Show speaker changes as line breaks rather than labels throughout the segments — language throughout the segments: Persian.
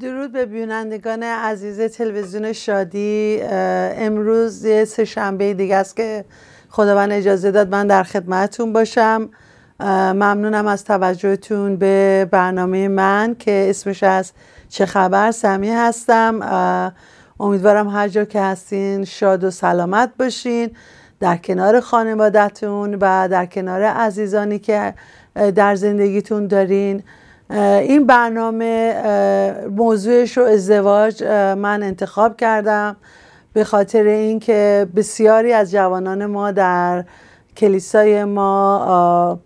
درود به بینندگان عزیز تلویزیون شادی. امروز یه سه شنبه دیگه است که خداوند اجازه داد من در خدمتتون باشم. ممنونم از توجهتون به برنامه من که اسمش از چه خبر سمی هستم. امیدوارم هر جا که هستین شاد و سلامت باشین. در کنار خانوادتون و در کنار عزیزانی که در زندگیتون دارین. این برنامه موضوعش رو ازدواج من انتخاب کردم به خاطر اینکه بسیاری از جوانان ما در کلیسای ما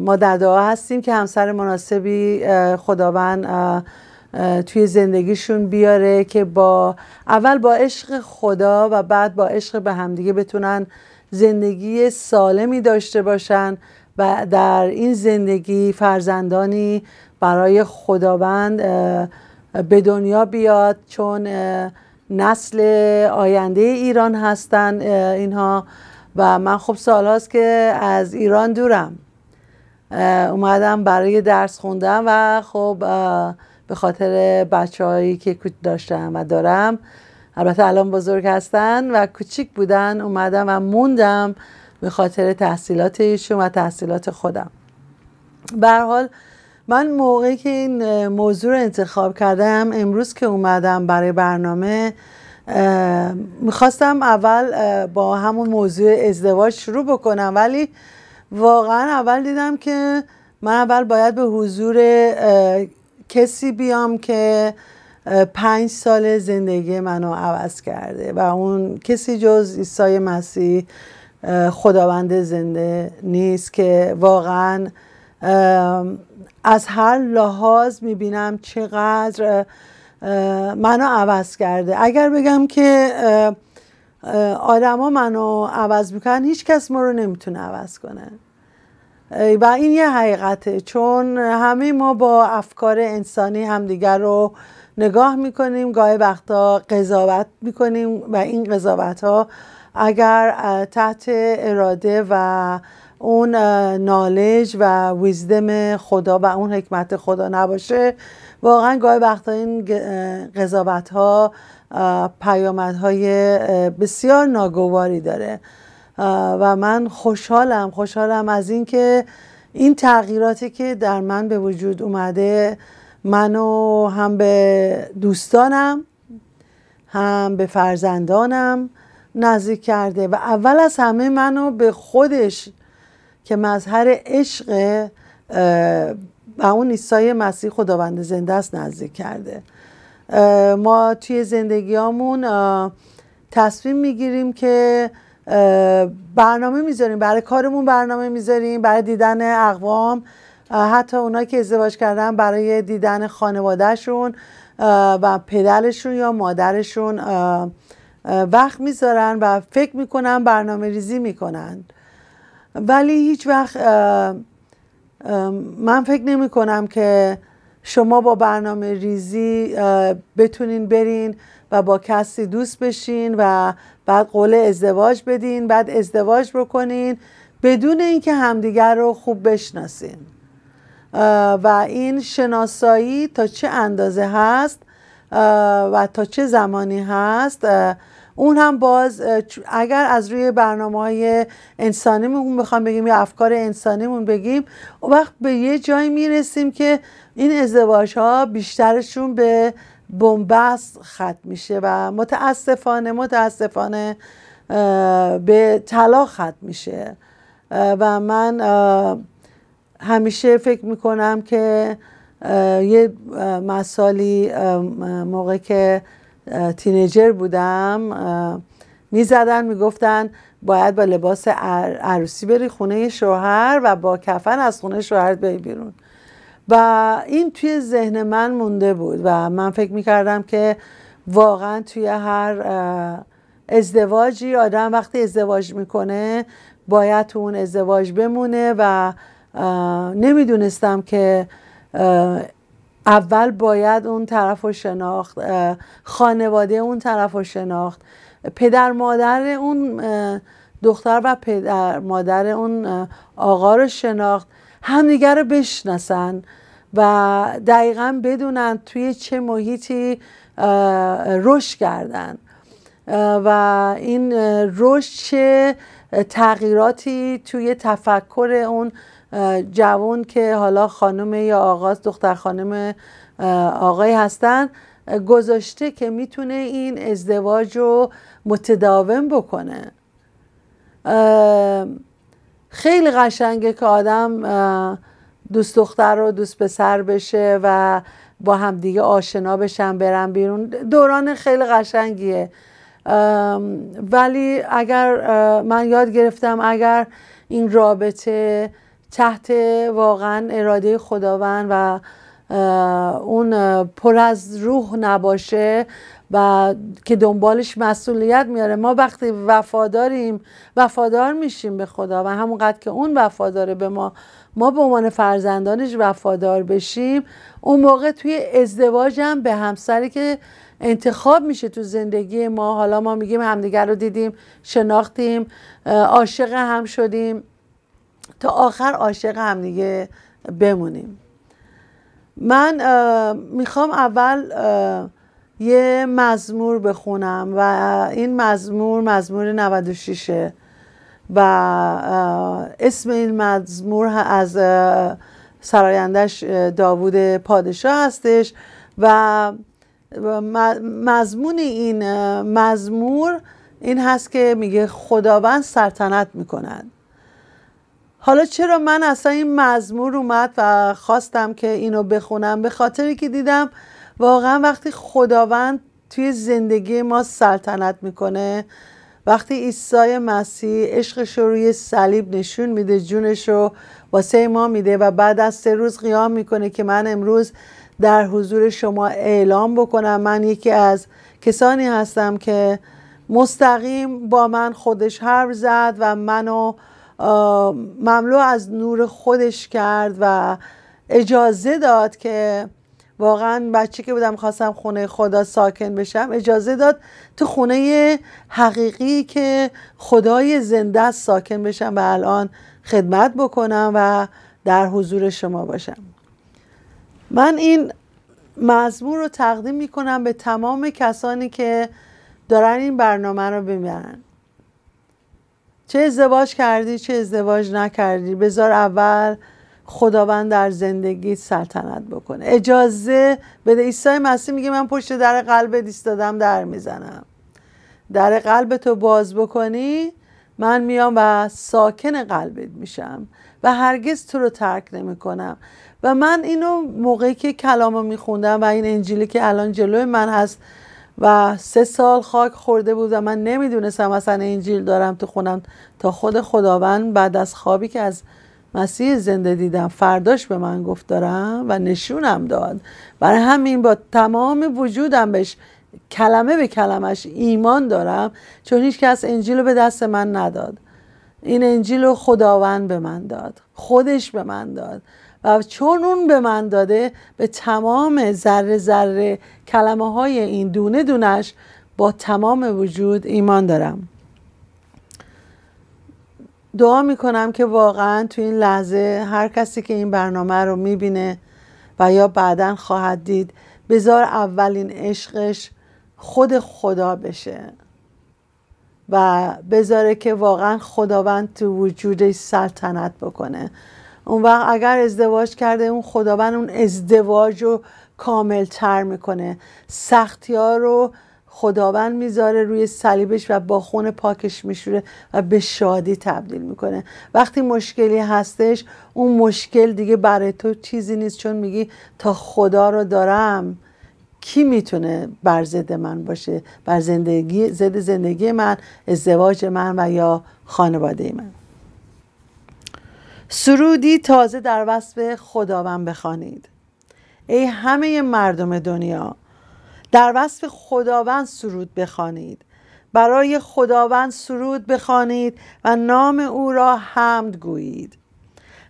ما در دعا هستیم که همسر مناسبی خداوند توی زندگیشون بیاره که با اول با عشق خدا و بعد با عشق به همدیگه بتونن زندگی سالمی داشته باشن. و در این زندگی فرزندانی برای خداوند به دنیا بیاد چون نسل آینده ایران هستن اینها. و من خب سال هاست که از ایران دورم. اومدم برای درس خوندم و خب به خاطر بچه هایی که داشتم و دارم. البته الان بزرگ هستن و کوچیک بودن. اومدم و موندم به خاطر تحصیلات ایشون و تحصیلات خودم. به حال من موقعی که این موضوع رو انتخاب کردم امروز که اومدم برای برنامه می‌خواستم اول با همون موضوع ازدواج شروع بکنم. ولی واقعا اول دیدم که من اول باید به حضور کسی بیام که پنج سال زندگی منو عوض کرده و اون کسی جز عیسی مسیح خداوند زنده نیست که واقعا از هر لحاظ می‌بینم چقدر منو عوض کرده. اگر بگم که آدما منو عوض می‌کنن هیچ کس ما رو نمی‌تونه عوض کنه. و این یه حقیقته. چون همه ما با افکار انسانی همدیگر رو نگاه می‌کنیم گاهی وقتا قضاوت می‌کنیم و این قضاوت ها اگر تحت اراده و اون نالج و ویزدم خدا و اون حکمت خدا نباشه واقعا گاهی وقتا این قضاوت ها های بسیار ناگواری داره. و من خوشحالم خوشحالم از اینکه این تغییراتی که در من به وجود اومده منو هم به دوستانم هم به فرزندانم نزدیک کرده و اول از همه منو به خودش که مظهر عشق و اون عیسی مسیح خداوند زنده است نزدیک کرده. ما توی زندگیامون تصمیم می‌گیریم که برنامه می‌ذاریم برای کارمون برنامه می‌ذاریم برای دیدن اقوام حتی اونا که ازدواج کردن برای دیدن خانوادهشون و پدرشون یا مادرشون وقت می‌ذارن و فکر می‌کنن برنامه ریزی می‌کنن. ولی هیچ وقت من فکر نمی کنم که شما با برنامه ریزی بتونین برین و با کسی دوست بشین و بعد قول ازدواج بدین بعد ازدواج بکنین بدون اینکه همدیگر رو خوب بشناسین. و این شناسایی تا چه اندازه هست و تا چه زمانی هست اون هم باز اگر از روی برنامه های انسانیمون بخوام بگیم یا افکار انسانیمون بگیم اون وقت به یه جایی می‌رسیم که این ازدواج ها بیشترشون به بنبست ختم میشه و متاسفانه متاسفانه به طلاق ختم میشه. و من همیشه فکر می‌کنم که یه مسالی موقع که تینیجر بودم می‌زدن می‌گفتن باید با لباس عروسی بری خونه شوهر و با کفن از خونه شوهر بری بیرون. و این توی ذهن من مونده بود و من فکر می‌کردم که واقعا توی هر ازدواجی آدم وقتی ازدواج می‌کنه باید تو اون ازدواج بمونه و نمی‌دونستم که اول باید اون طرف رو شناخت خانواده اون طرف رو شناخت. پدر مادر اون دختر و پدر مادر اون آقا رو شناخت. همدیگر رو بشناسن و دقیقا بدونن توی چه محیطی رشد کردن. و این رشد چه تغییراتی توی تفکر اون جوان که حالا خانم یا آغاز دختر خانم آقای هستن گذاشته که می‌تونه این ازدواج رو متداوم بکنه. خیلی قشنگه که آدم دوست دختر و دوست پسر بشه و با همدیگه آشنا بشن برن بیرون. دوران خیلی قشنگیه. ولی اگر من یاد گرفتم اگر این رابطه تحت واقعا اراده خداوند و اون پر از روح نباشه و که دنبالش مسئولیت میاره. ما وقتی وفاداریم وفادار میشیم به خدا و همونقدر که اون وفاداره به ما ما به عنوان فرزندانش وفادار بشیم. اون موقع توی ازدواج هم به همسری که انتخاب میشه تو زندگی ما حالا ما میگیم همدیگر رو دیدیم شناختیم عاشق هم شدیم. تا آخر عاشق همدیگه بمونیم. من می‌خوام اول یه مزمور بخونم و این مزمور مزمور 96 و اسم این مزمور از سرایندش داوود پادشاه هستش و مضمون این مزمور این هست که میگه خداوند سلطنت می‌کنند حالا چرا من اصلا این مزمور اومد و خواستم که اینو بخونم؟ به خاطری که دیدم واقعا وقتی خداوند توی زندگی ما سلطنت می‌کنه وقتی عیسی مسیح عشقش رو روی صلیب نشون میده جونش رو واسه ما میده و بعد از سه روز قیام می‌کنه که من امروز در حضور شما اعلام بکنم. من یکی از کسانی هستم که مستقیم با من خودش حرف زد و منو مملو از نور خودش کرد و اجازه داد که واقعا بچه که بودم خواستم خونه خدا ساکن بشم اجازه داد تو خونه حقیقی که خدای زنده ساکن بشم و الان خدمت بکنم و در حضور شما باشم. من این مزمور رو تقدیم می‌کنم به تمام کسانی که دارن این برنامه رو ببینن چه ازدواج کردی چه ازدواج نکردی؟ بذار اول خداوند در زندگی سلطنت بکنه. اجازه بده. عیسی مسیح میگه من پشت در قلب ایستادم در می‌زنم. در قلب تو باز بکنی من میام و ساکن قلبت میشم و هرگز تو رو ترک نمی‌کنم. و من اینو موقعی که کلامو میخوندم و این انجیلی که الان جلوی من هست و سه سال خاک خورده بود و من نمی‌دونستم اصلا انجیل دارم تو خونم تا خود خداوند بعد از خوابی که از مسیح زنده دیدم فرداش به من گفت دارم و نشونم داد. برای همین با تمام وجودم بهش کلمه به کلمش ایمان دارم چون هیچ کس انجیل رو به دست من نداد. این انجیل رو خداوند به من داد خودش به من داد. و چون اون به من داده به تمام ذره ذره کلمه های این دونه دونش با تمام وجود ایمان دارم. دعا می‌کنم که واقعا تو این لحظه هر کسی که این برنامه رو می‌بینه و یا بعدا خواهد دید بذار اولین عشقش خود خدا بشه و بذاره که واقعا خداوند تو وجودش سلطنت بکنه. اون وقت اگر ازدواج کرده اون خداوند اون ازدواج رو کامل تر می‌کنه. سختی ها رو خداوند می‌ذاره روی صلیبش و با خون پاکش میشوره و به شادی تبدیل می‌کنه. وقتی مشکلی هستش اون مشکل دیگه برای تو چیزی نیست چون میگی تا خدا رو دارم. کی می‌تونه بر ضد من باشه؟ بر زندگی ضد زندگی من ازدواج من و یا خانواده من؟ سرودی تازه در وصف خداوند بخوانید. ای همه مردم دنیا در وصف خداوند سرود بخوانید. برای خداوند سرود بخوانید و نام او را حمد گویید.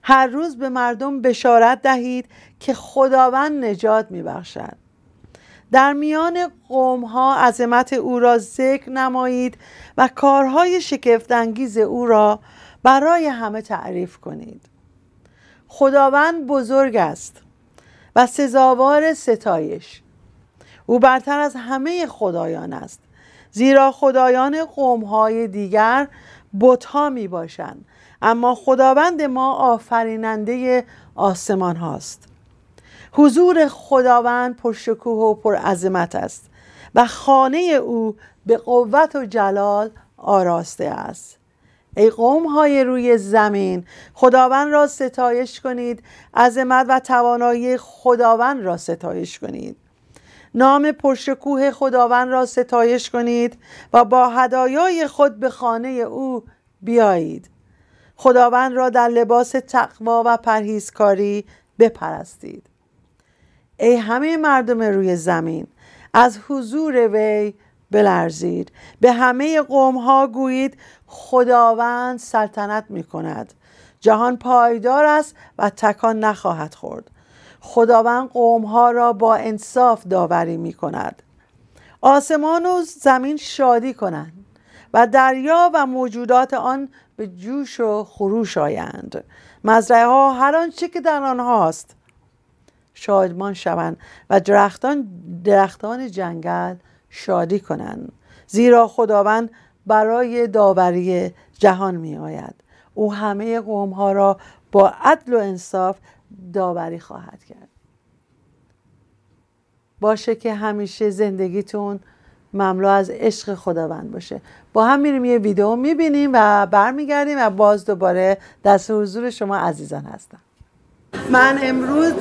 هر روز به مردم بشارت دهید که خداوند نجات میبخشد. در میان قوم ها عظمت او را ذکر نمایید و کارهای شگفتانگیز او را برای همه تعریف کنید. خداوند بزرگ است و سزاوار ستایش. او برتر از همه خدایان است. زیرا خدایان قومهای دیگر بتها می باشند اما خداوند ما آفریننده آسمان هاست. حضور خداوند پرشکوه و پرعظمت است و خانه او به قوت و جلال آراسته است. ای قوم های روی زمین خداوند را ستایش کنید عظمت و توانایی خداوند را ستایش کنید. نام پرشکوه خداوند را ستایش کنید و با هدایای خود به خانه او بیایید. خداوند را در لباس تقوا و پرهیزکاری بپرستید. ای همه مردم روی زمین از حضور وی بلرزید. به همه قوم ها گویید خداوند سلطنت می کند جهان پایدار است و تکان نخواهد خورد. خداوند قوم ها را با انصاف داوری می کند آسمان و زمین شادی کنند و دریا و موجودات آن به جوش و خروش آیند. مزرعه ها هر آنچه که در آنهاست شادمان شوند و درختان درختان جنگل شادی کنند. زیرا خداوند برای داوری جهان می آید او همه قوم ها را با عدل و انصاف داوری خواهد کرد. باشه که همیشه زندگیتون مملو از عشق خداوند باشه. با هم میریم یه ویدیو می‌بینیم و برمیگردیم و باز دوباره دست حضور شما عزیزان هستم. من امروز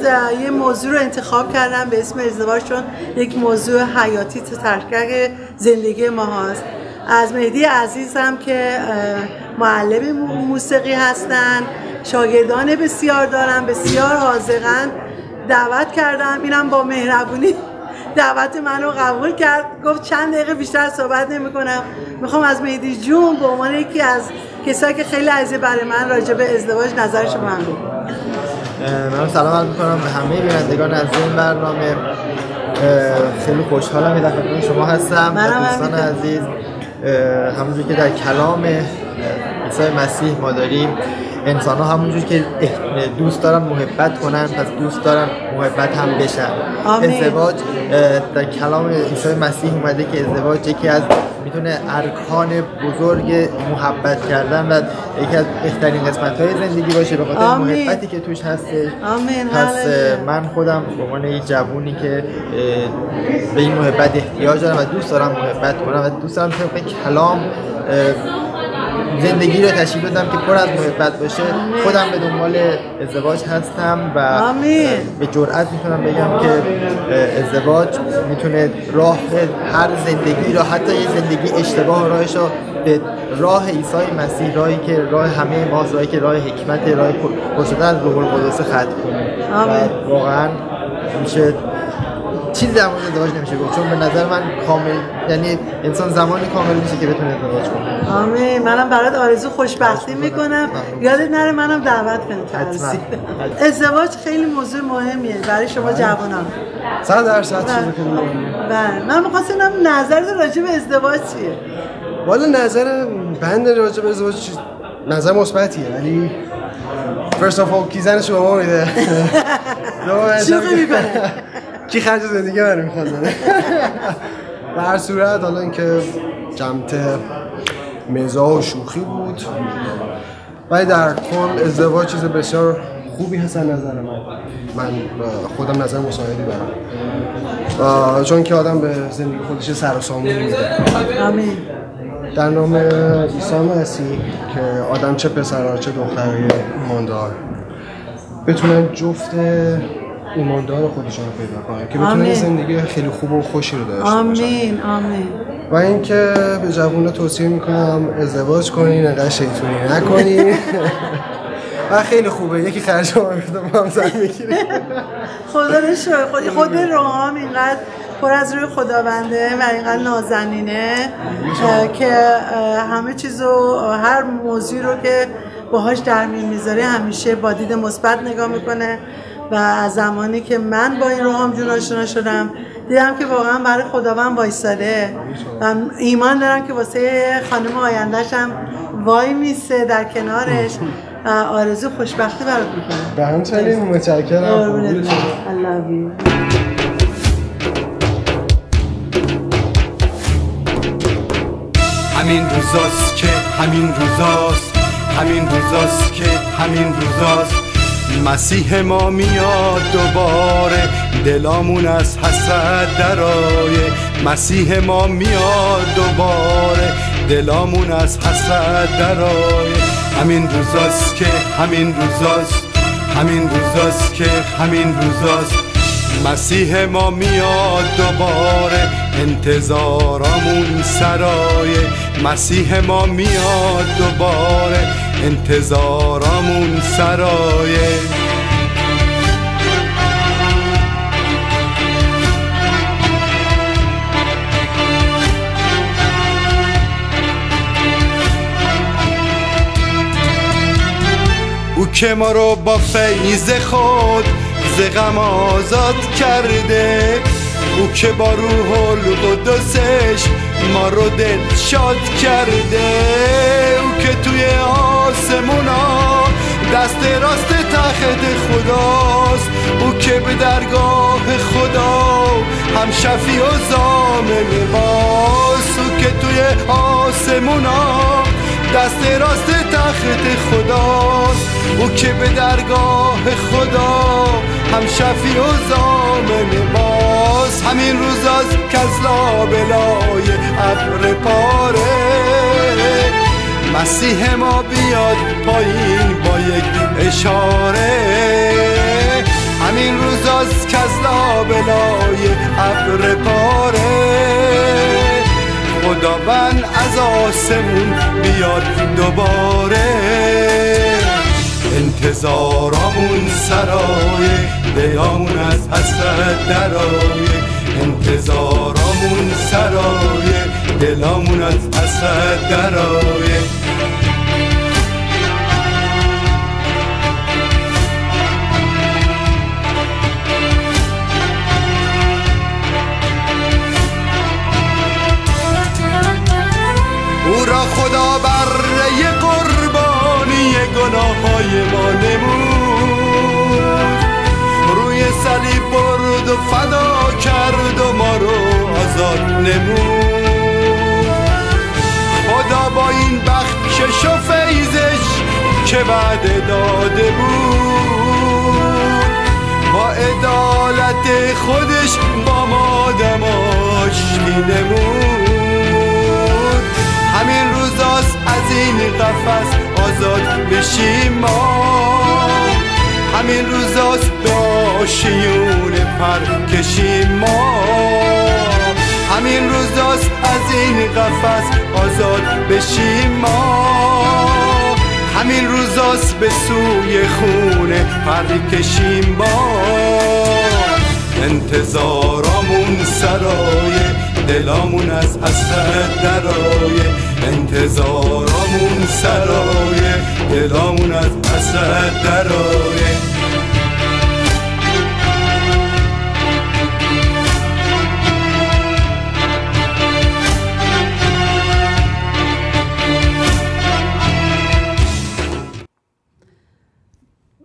یه موضوع رو انتخاب کردم به اسم ازدواج چون یک موضوع حیاتی ترکک زندگی ما هست. از مهدی عزیزم که معلم موسیقی هستن شاگردان بسیار دارم بسیار حاضقن دعوت کردم اینم با مهربونی. دعوت منو قبول کرد. گفت چند دقیقه بیشتر صحبت نمی کنم می‌خوام از مهدی جون به عنوان یکی از کسایی که خیلی عزیز برای من راجع به ازدواج نظرش بگم
من سلام عرض می‌کنم به همه بینندگان از این برنامه. خیلی خوشحالم در خدمت شما هستم و دوستان عزیز همونجور که در کلام عیسی مسیح ما داریم انسان ها همونجور که دوست دارن محبت کنن پس دوست دارن محبت هم بشن. ازدواج در کلام عیسی مسیح اومده که ازدواج یکی از می‌تونه ارکان بزرگ محبت کردن و یکی از بهترین قسمت های زندگی باشه به خاطر محبتی که توش هستش. پس من خودم به عنوان یک جوونی که به این محبت احتیاج دارم و دوست دارم محبت کنم و دوست دارم به کلام زندگی رو تشکیل بدم که پر از محبت باشه. خودم به دنبال ازدواج هستم و به جرئت می‌تونم بگم که ازدواج می‌تونه راه هر زندگی را حتی یه زندگی اشتباه راهش رو به راه عیسی مسیح راهی که راه همه ما راهی که راه حکمت راه پرشدن از روح القدس ختم کنه واقعا میشه چیزی در مورد ازدواج نمیشه گفت؟ چون به نظر من کامل یعنی انسان زمانی کامل میشه که بتونه ازدواج کنه.
آمین. منم برات آرزو خوشبختی می‌کنم. یادت نره منم دعوت کنم ازدواج خیلی موضوع مهمیه برای شما جوانان.
صد درصد چیزی که
بله. من می‌خواستم نظر راجع به ازدواج چیه؟
والا نظر بند راجع به ازدواج نظر مثبتیه ولی فرست اف اول کی زنش به ما میده
شوخی می‌کنه.
کی خرج زندگی من می‌خواد به هر صورت حالا اینکه جمت مزا و شوخی بود. ولی در کل ازدواج چیز بسیار خوبی هست نظر من. من خودم نظر مساعدی دارم. چون که آدم به زندگی خودش سر و سامون میده.
آمین.
در نام عیسی مسیح که آدم چه پسر چه دختری ایماندار بتونن جفت ایماندار خودشون رو پیدا کنن که بتونن زندگی خیلی خوب و خوشی رو داشته
آمین آمین.
و اینکه به جوونا توصیه می‌کنم ازدواج کنین انقدر شیطونی نکنین. و خیلی خوبه. یکی خرج ما با هم زن می‌گیره
خدا رو خود روحام اینقدر پر از روی خداونده و اینقدر نازنینه که همه چیزو هر موضوعی رو که باهاش در میون می‌ذاره همیشه با دید مثبت نگاه می‌کنه. و از زمانی که من با این روحام جون آشنا شدم دیدم که واقعا برای خداوند وایساده و ایمان دارم که واسه خانم آیندهشم وای میسه در کنارش. آرزو خوشبختی برات می‌کنم.
به همچنین متشکرم.
همین روزاست که همین روزاست. همین روزاست که همین روزاست. مسیح ما میاد دوباره. دلامون از حسد درایه مسیح ما میاد دوباره. دلامون از حسد درایه همین روزاست که همین روزاست. همین روزاست که همین روزاست. مسیح ما میاد دوباره. انتظارامون سرایه. مسیح ما میاد دوباره. انتظارامون سرایه او که ما رو با فیض خود ز غم آزاد کرده او که با روح القدسش ما رو دل شاد کرده. او توی آسمونا. دست راست تخت خداست. او که به درگاه خدا. هم شفی و زامن ماست او که توی آسمونا. دست راست تخت خداست. او که به درگاه خدا. هم شفی و زامن ماست همین روز از کزلا بلای ابر پاره. مسیح ما بیاد پایین با یک اشاره. همین روز از کزلا بلای ابر پاره. خداوند از آسمون بیاد دوباره. انتظارامون سرای دیامون از حسد درای. انتظارامون سرای دلامون از حسد درای. نمود همین روزاست از این قفس آزاد بشیم ما. همین روزاست به آشیون پر کشیم ما. همین روزاست از این قفس آزاد بشیم ما. همین روزاست به سوی خونه پر کشیم با انتظارامون سرای دلامون از حسرت درای انتظارامون سرای. دلامون از حسرت درای.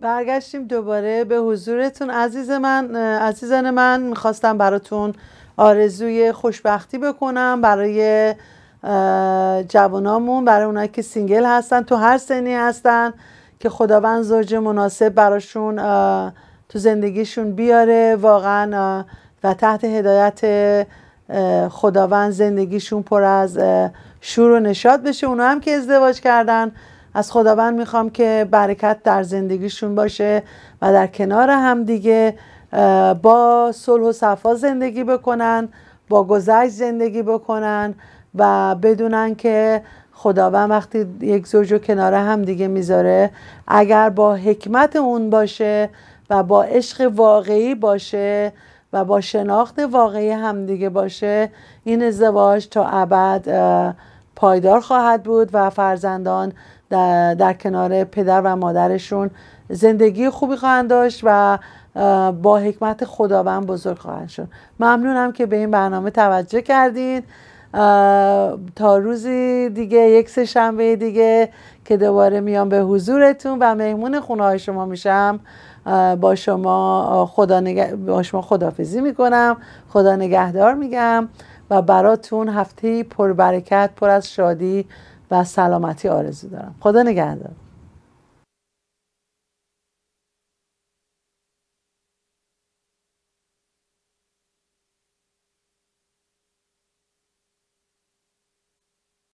برگشتیم دوباره به حضورتون. عزیز من عزیزان من می‌خواستم براتون آرزوی خوشبختی بکنم برای جوانامون برای اونایی که single هستن. تو هر سنی هستن که خداوند زوج مناسب براشون تو زندگیشون بیاره. واقعا و تحت هدایت خداوند زندگیشون پر از شور و نشاط بشه. اونا هم که ازدواج کردن. از خداوند می‌خوام که برکت در زندگیشون باشه و در کنار هم دیگه. با صلح و صفا زندگی بکنن با گذشت زندگی بکنن و بدونن که خداوند وقتی یک زوج کنار هم دیگه می‌ذاره اگر با حکمت اون باشه و با عشق واقعی باشه و با شناخت واقعی همدیگه باشه این ازدواج تا ابد پایدار خواهد بود و فرزندان در, در کنار پدر و مادرشون زندگی خوبی خواهند داشت و با حکمت خداوند بزرگ خواهند شد. ممنونم که به این برنامه توجه کردید تا روزی دیگه یک سه شنبه دیگه که دوباره میام به حضورتون و مهمون خونه های شما میشم. با شما خدا نگ... با شما خدافزی می‌کنم خدا نگهدار میگم و براتون هفته پربرکت پر از شادی و سلامتی آرزو دارم. خدا نگهدار.